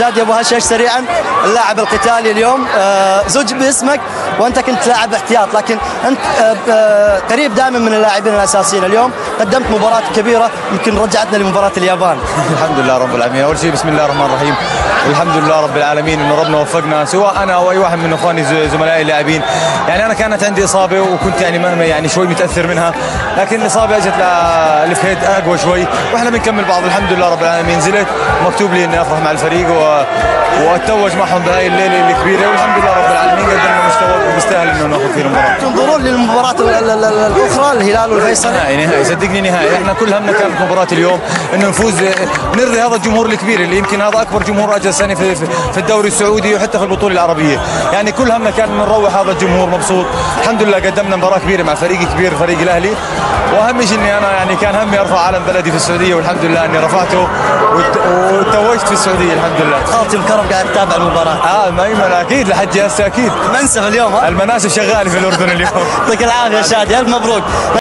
شادي أبو هشش سريعا. اللاعب القتالي اليوم آه، زج باسمك وأنت كنت لاعب احتياط لكن أنت آه، آه، قريب دائما من اللاعبين الأساسيين اليوم. قدمت مباراة كبيرة يمكن رجعتنا لمباراة اليابان. الحمد لله رب العالمين. أول شيء بسم الله الرحمن الرحيم. والحمد لله رب العالمين انه ربنا وفقنا سواء أنا أو أي واحد من إخواني ز- زملائي اللاعبين. يعني أنا كانت عندي إصابة وكنت يعني يعني شوي متأثر منها لكن الاصابه أجت للفهيد أقوى شوي وإحنا بنكمل بعض. الحمد لله رب العالمين. زلت مكتوب لي إني أفرح مع الفريق و... وأتوج معهم بهاي الليلة الكبيرة والحمد لله رب العالمين. قدمنا مستوى وبيستاهل إنه ناخذ فيه المباراة. تنظرون للمباراه ال- ال- ال- الأخرى الهلال والفيصل. نهائي نهائي. صدقني نهائي. إحنا كل همنا كانت مباراة اليوم إنه نفوز. نرضي هذا الجمهور الكبير اللي يمكن هذا أكبر جمهور اجى السنة في, في, الدوري السعودي وحتى في البطولة العربية. يعني كل همنا كان نروح هذا الجمهور مبسوط. الحمد لله قدمنا مباراة كبيرة مع فريق كبير فريق الأهلي. وأهم شيء إني أنا يعني كان همي أرفع علم بلدي في السعودية والحمد لله إني رفعته وت- وتوجت في السعودية الحمد لله. خالتي مكرم قاعد تتابع المباراة. آه ما أكيد لحد هسه أكيد. منسف اليوم ها؟ المناسب شغالة في الأردن اليوم. يعطيك العافية شادي ألف مبروك.